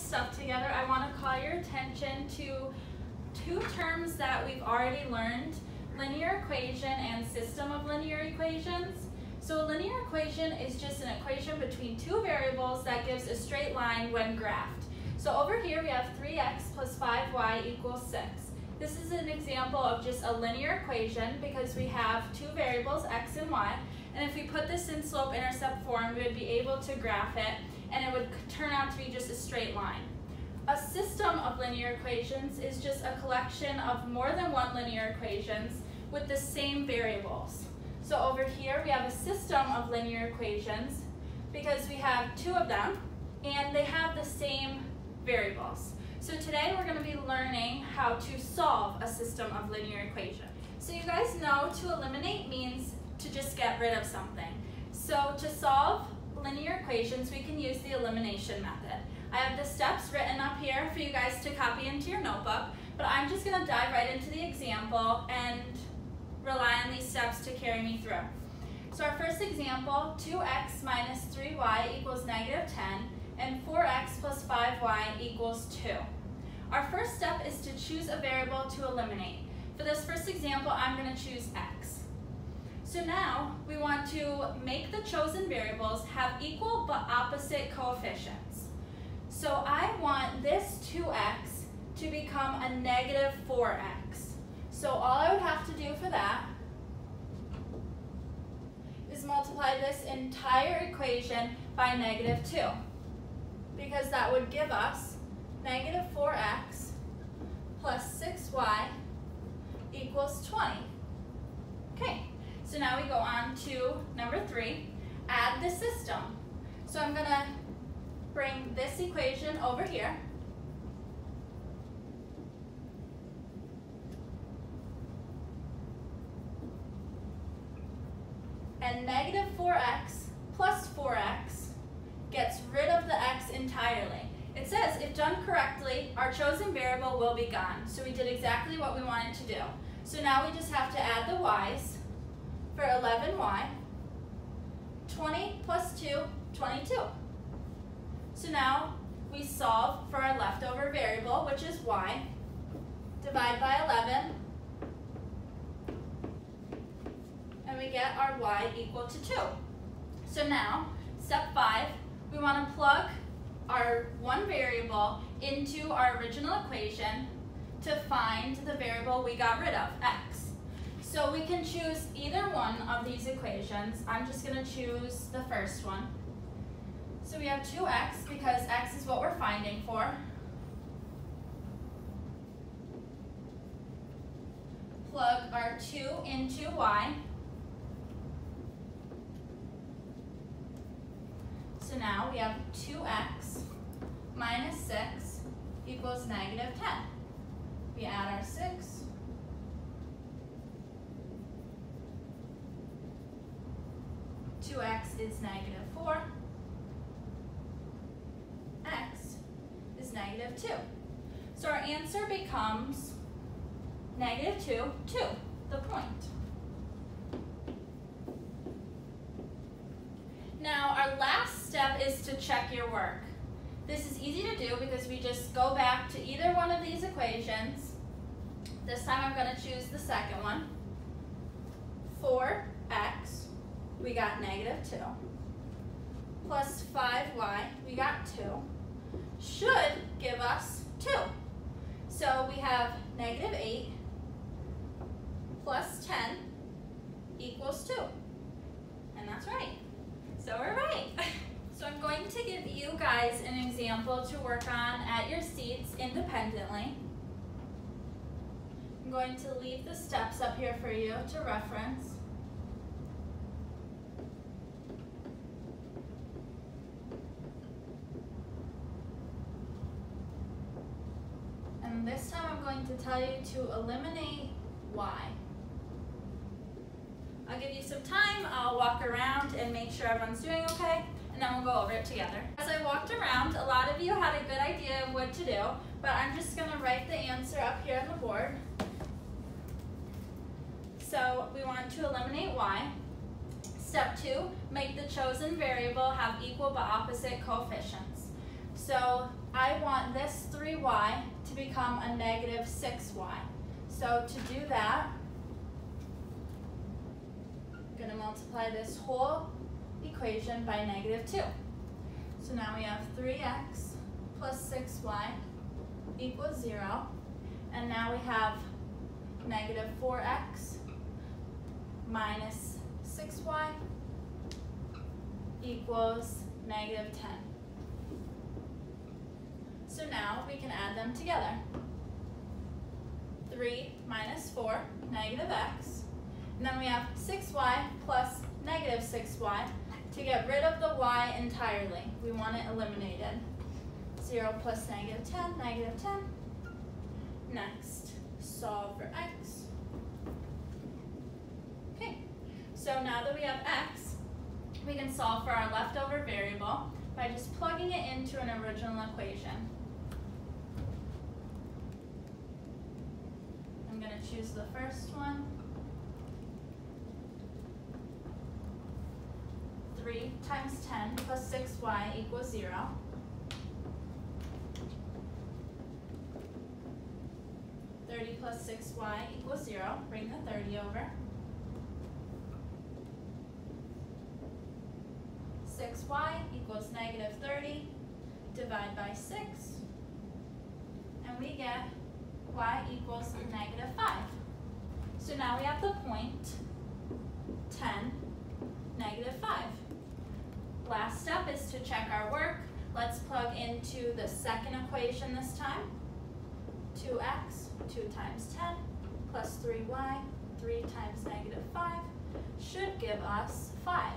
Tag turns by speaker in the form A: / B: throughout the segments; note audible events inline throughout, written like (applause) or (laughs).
A: stuff together, I want to call your attention to two terms that we've already learned, linear equation and system of linear equations. So a linear equation is just an equation between two variables that gives a straight line when graphed. So over here we have 3x plus 5y equals 6. This is an example of just a linear equation because we have two variables, x and y, and if we put this in slope-intercept form, we would be able to graph it, and it would turn out to be just a straight line. A system of linear equations is just a collection of more than one linear equations with the same variables. So over here, we have a system of linear equations because we have two of them, and they have the same variables. So today we're going to be learning how to solve a system of linear equations. So you guys know to eliminate means to just get rid of something. So to solve linear equations, we can use the elimination method. I have the steps written up here for you guys to copy into your notebook, but I'm just going to dive right into the example and rely on these steps to carry me through. So our first example, 2x minus 3y equals negative 10, and 4x plus 5y equals 2. Our first step is to choose a variable to eliminate. For this first example, I'm going to choose x. So now we want to make the chosen variables have equal but opposite coefficients. So I want this 2x to become a negative 4x. So all I would have to do for that is multiply this entire equation by negative 2 because that would give us negative 4x plus 6y equals 20. Okay. So now we go on to number three, add the system. So I'm gonna bring this equation over here. And negative 4x plus 4x gets rid of the x entirely. It says, if done correctly, our chosen variable will be gone. So we did exactly what we wanted to do. So now we just have to add the y's for 11y. 20 plus 2, 22. So now we solve for our leftover variable, which is y. Divide by 11. And we get our y equal to 2. So now, step 5, we want to plug our one variable into our original equation to find the variable we got rid of, x. So we can choose either one of these equations. I'm just going to choose the first one. So we have 2x because x is what we're finding for. Plug our 2 into y. So now we have 2x minus 6 equals negative 10. We add our 6 2x is negative 4. x is negative 2. So our answer becomes negative 2, 2, the point. Now our last step is to check your work. This is easy to do because we just go back to either one of these equations. This time I'm going to choose the second one. 4x we got negative 2. Plus 5y, we got 2, should give us 2. So we have negative 8 plus 10 equals 2. And that's right. So we're right. (laughs) So I'm going to give you guys an example to work on at your seats independently. I'm going to leave the steps up here for you to reference. And this time I'm going to tell you to eliminate y. I'll give you some time, I'll walk around and make sure everyone's doing okay, and then we'll go over it together. As I walked around, a lot of you had a good idea of what to do, but I'm just gonna write the answer up here on the board. So we want to eliminate y. Step two, make the chosen variable have equal but opposite coefficients. So I want this 3y to become a negative 6y. So to do that, I'm going to multiply this whole equation by negative 2. So now we have 3x plus 6y equals 0. And now we have negative 4x minus 6y equals negative 10. So now we can add them together. 3 minus 4, negative x. And then we have 6y plus negative 6y to get rid of the y entirely. We want it eliminated. 0 plus negative 10, negative 10. Next, solve for x. Okay, so now that we have x, we can solve for our leftover variable by just plugging it into an original equation. I'm going to choose the first one. 3 times 10 plus 6y equals 0. Thirty plus six y equals zero. Bring the thirty over. Six y equals negative thirty. Divide by six. And we get y equals negative five. So now we have the point 10, negative 5. Last step is to check our work. Let's plug into the second equation this time. 2x, 2 times 10, plus 3y, 3 times negative 5, should give us 5.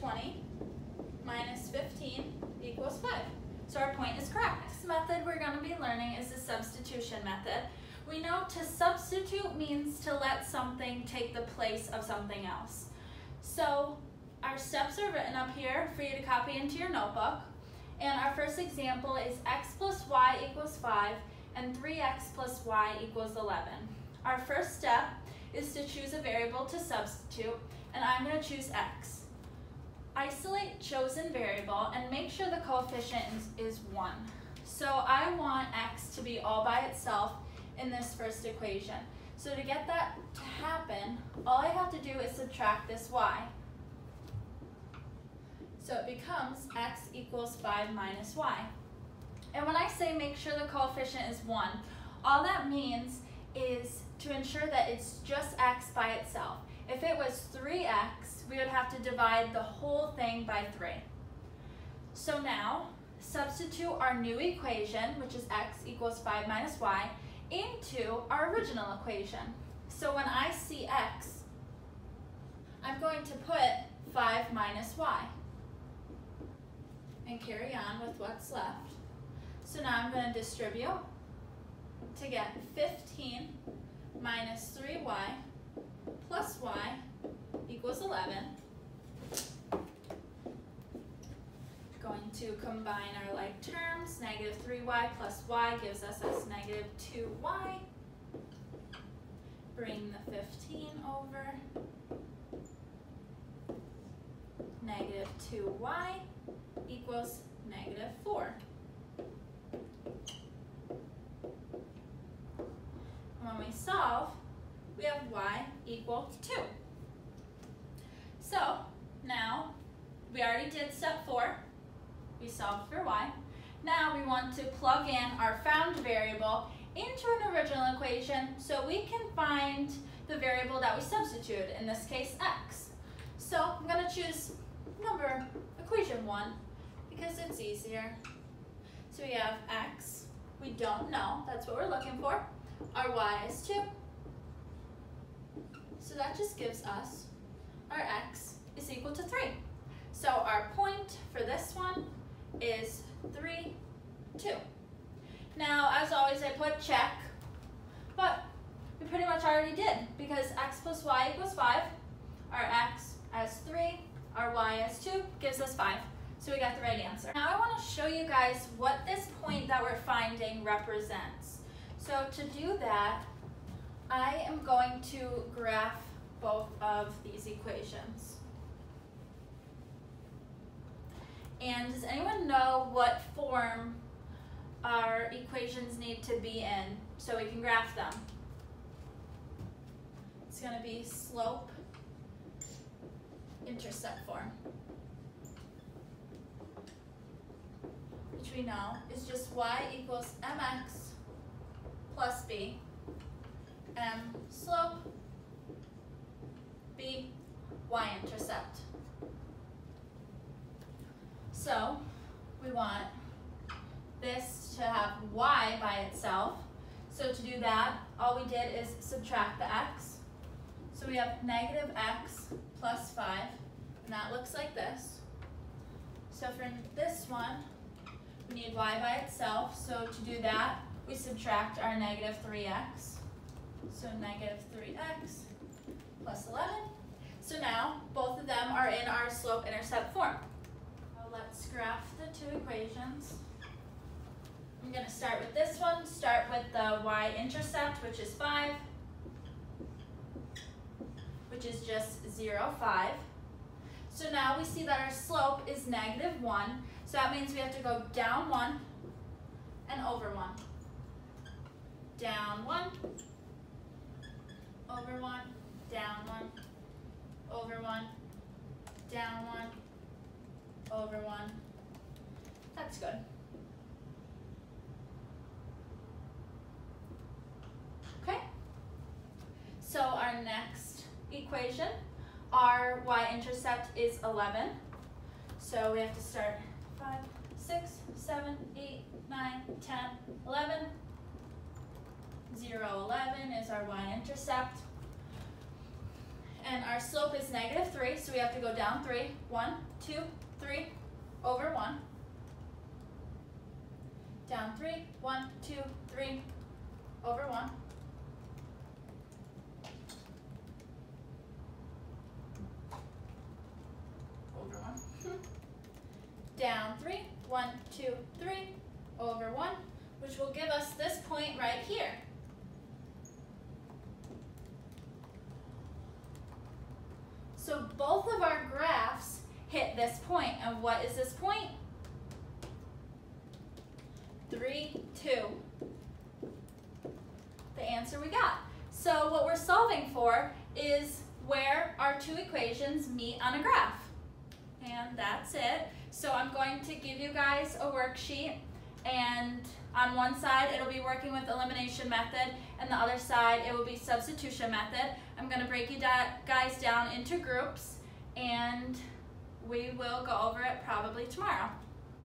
A: 20 minus 15 equals 5. So our point is correct. Next method we're going to be learning is the substitution method. We know to substitute means to let something take the place of something else. So our steps are written up here for you to copy into your notebook. And our first example is x plus y equals 5 and 3x plus y equals 11. Our first step is to choose a variable to substitute, and I'm going to choose x. Isolate chosen variable and make sure the coefficient is, is 1. So I want x to be all by itself in this first equation. So to get that to happen, all I have to do is subtract this y. So it becomes x equals 5 minus y. And when I say make sure the coefficient is 1, all that means is to ensure that it's just x by itself. If it was 3x, we would have to divide the whole thing by 3. So now, substitute our new equation, which is x equals 5 minus y, into our original equation. So when I see x, I'm going to put 5 minus y and carry on with what's left. So now I'm going to distribute to get 15 minus 3y plus y equals 11. Going to combine our like terms. Negative 3y plus y gives us this negative 2y. Bring the 15 over. Negative 2y equals negative 4. when we solve, we have y equal 2. So now, we already did step 4. We solved for y. Now we want to plug in our found variable into an original equation so we can find the variable that we substitute, in this case x. So I'm going to choose number equation 1 because it's easier. So we have x, we don't know, that's what we're looking for. Our y is 2. So that just gives us our x is equal to 3. So our point for this one is 3, 2. Now, as always, I put check, but we pretty much already did because x plus y equals 5. Our x as 3, our y as 2 gives us 5. So we got the right answer. Now I want to show you guys what this point that we're finding represents. So to do that, I am going to graph both of these equations. And does anyone know what form our equations need to be in so we can graph them? It's going to be slope intercept form. Which we know is just y equals mx plus b, m slope, y-intercept. So we want this to have y by itself. So to do that, all we did is subtract the x. So we have negative x plus 5, and that looks like this. So for this one, we need y by itself. So to do that, we subtract our negative 3x. So negative 3x plus 11. So now, both of them are in our slope-intercept form. Now let's graph the two equations. I'm going to start with this one. Start with the y-intercept, which is 5, which is just 0, 5. So now we see that our slope is negative 1. So that means we have to go down 1 and over 1. Down 1, over 1, down 1, over 1, down 1, over 1. That's good. Okay, so our next equation, our y-intercept is 11. So we have to start 5, 6, 7, 8, 9, 10, 11. 0, 11 is our y-intercept. And our slope is negative 3, so we have to go down 3. 1, 2, 3, over 1. Down 3, 1, 2, 3, over 1. Over 1. Down 3, 1, 2, 3, over 1, which will give us this point right here. So both of our graphs hit this point. And what is this point? 3, 2. The answer we got. So what we're solving for is where our two equations meet on a graph. And that's it. So I'm going to give you guys a worksheet and on one side it'll be working with elimination method and the other side it will be substitution method. I'm going to break you guys down into groups and we will go over it probably tomorrow.